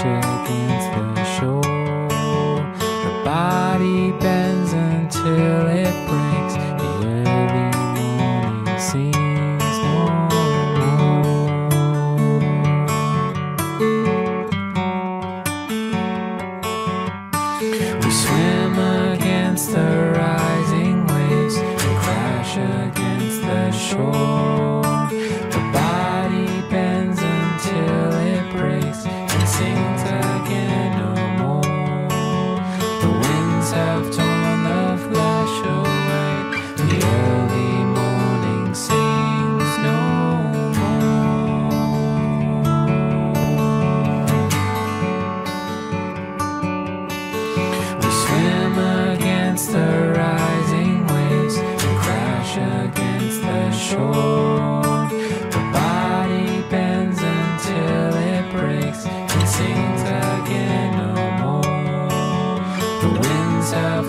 against the shore. The body shore. The body bends until it breaks and sings again no more. The winds have